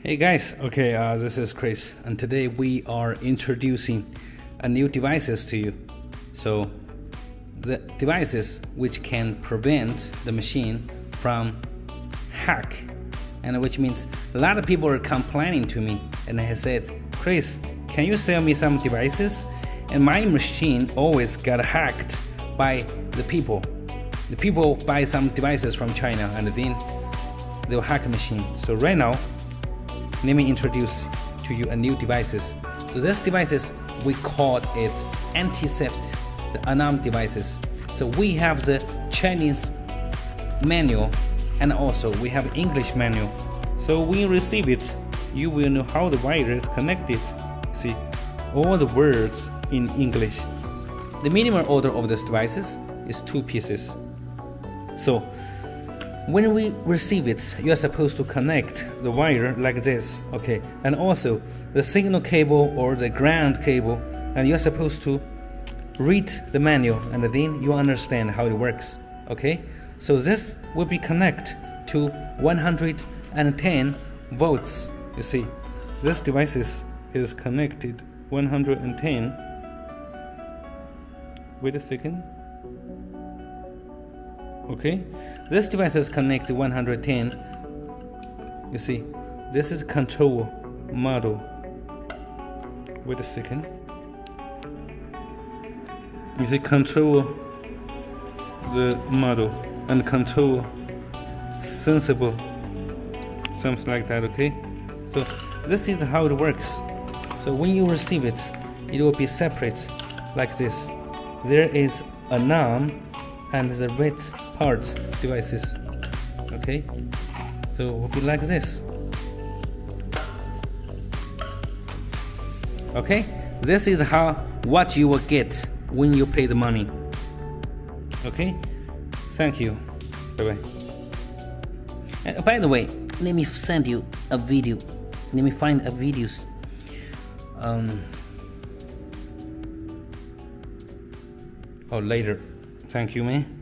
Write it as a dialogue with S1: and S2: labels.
S1: Hey guys, okay, uh, this is Chris, and today we are introducing a new devices to you. So, the devices which can prevent the machine from hack, and which means a lot of people are complaining to me, and they said, Chris, can you sell me some devices? And my machine always got hacked by the people. The people buy some devices from China, and then they'll hack a machine. So right now let me introduce to you a new devices. So this devices we call it anti-theft, the alarm devices. So we have the Chinese manual and also we have English manual. So when you receive it, you will know how the virus connected. See all the words in English. The minimum order of these devices is two pieces. So when we receive it, you are supposed to connect the wire like this, okay, and also the signal cable or the ground cable, and you are supposed to read the manual and then you understand how it works, okay. So this will be connect to 110 volts. You see, this device is, is connected 110. Wait a second okay? This device is connected 110 you see this is control model. Wait a second. You see control the model and control sensible something like that okay? So this is how it works. So when you receive it it will be separate like this. There is a num and the red part devices. Okay? So will be like this. Okay? This is how what you will get when you pay the money. Okay? Thank you. Bye bye and by the way let me send you a video. Let me find a videos. Um oh later. Thank you, man.